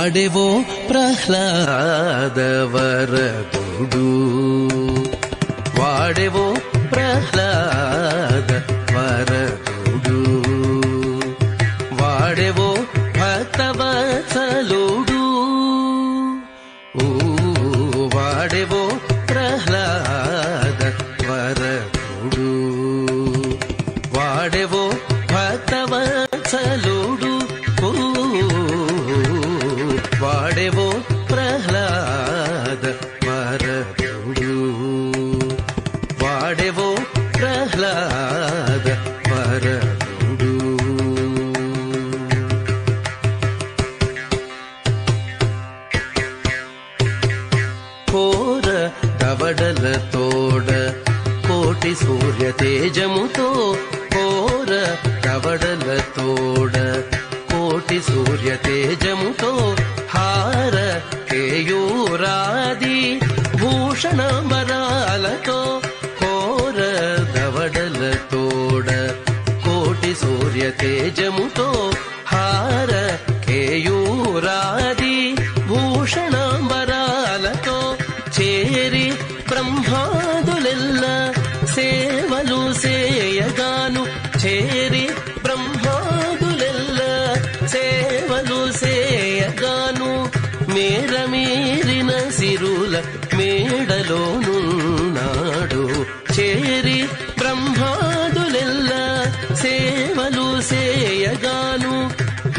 వాడెవో ప్రహ్లాదవరదుడు వాడెవో ప్రహ్లాద తేజముతో కోర కవడల తోడ కోటి సూర్య తేజముతో హార కేయూరాది భూషణంబరాలతో కోర దవడల తోడ కోటి సూర్య తేజముతో బ్రహ్మాదులెల్ల సేవలు సేయగాను మేర మీరిన సిరుల మేడలోనున్నాడు. చేరి బ్రహ్మాదులెల్ల సేవలు సేయగాను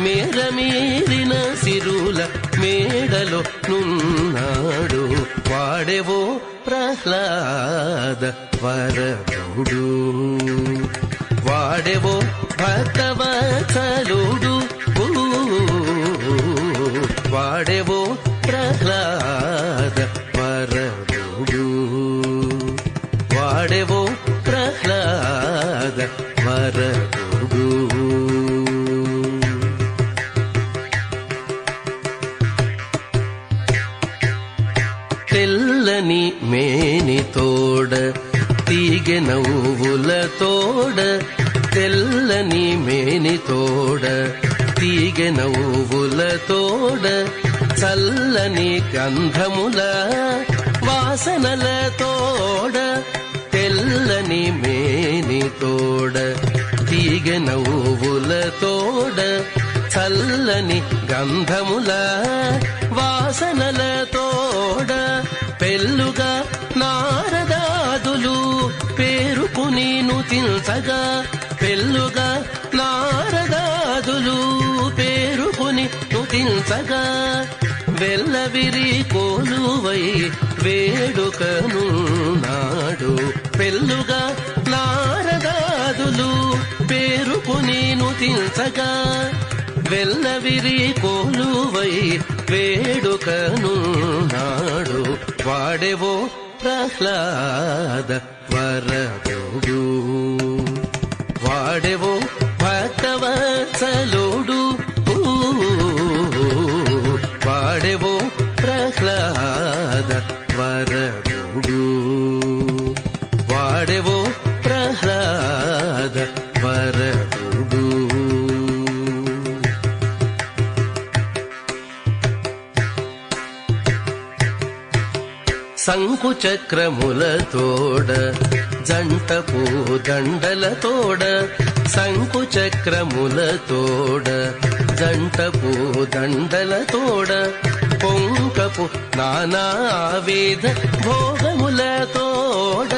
మేర మీరిన సిరుల మేడలో నున్నాడు వాడెవో ప్రహ్లాద వరముడు. వాడెవో భక్తవత్సలుడు ఊ, వాడెవో ప్రహ్లాద వరదుడు వాడెవో ప్రహ్లాద వరదుడు తెల్లని మేని తోడ తీగె నవ్వుల తోడ తెల్లని మేని తోడ తీగె నవ్వుల తోడ చల్లని గంధముల వాసనల తోడ తెల్లని మేని తోడ తీగె నవ్వుల తోడ చల్లని గంధముల వాసనల తోడ పెళ్ళుగా నారదాదులు పేరుకు నేను తిల్చగా పెళ్ళుగా నారదాదులు పేరుకుని నుతించగా వెల్లవిరి కోలువై వేడుకను నాడు పెళ్ళుగా నారదాదులు పేరుకుని నుతించగా వెల్లవిరి కోలువై వేడుకను నాడు వాడెవో ప్రహ్లాద వరదుడు. వాడెవో భక్తవత్సలోడు ఊ, వాడెవో ప్రహ్లాద వరదుడు శంకుచక్రముల తోడ జంటపు దండల తోడ శంకుచక్రముల తోడ జంటపు దండల తోడ పొంకపు నానావేద భోగముల తోడ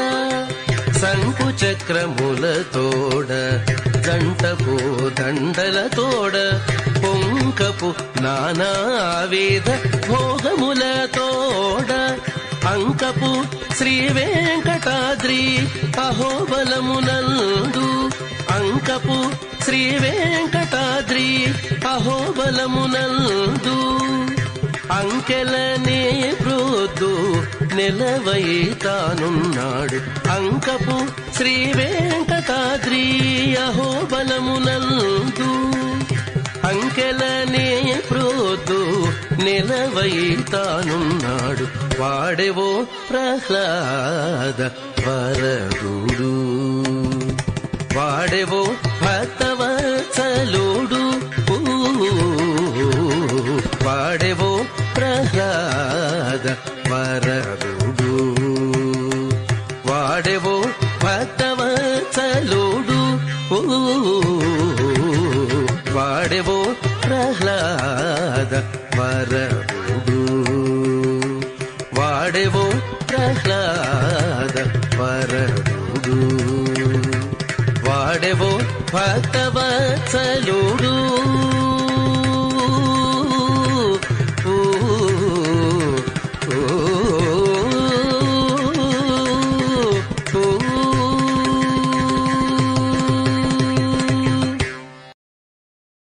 శంకుచక్రముల తోడ జంటపు దండల తోడ పొంకపు నానావేద భోగముల అంకపు శ్రీ వెంకటాద్రి అహోబలమునందు. అంకపు శ్రీ వెంకటాద్రి అహోబలమునందు. అంకెలనే ప్రొద్దు నెలవై తానున్నాడు అంకపు శ్రీ వెంకటాద్రి అహోబలమునందు. అంకెల నిలవైతానున్నాడు. వాడేవో ప్రహ్లాద వరదుడు. వాడేవో భక్తవత్సలుడు వాడేవో ప్రహ్లాద వరదుడు. వాడేవో భక్తవత్సలుడు వాడేవో వరదుడు వాడెవో భక్తవత్సలుడు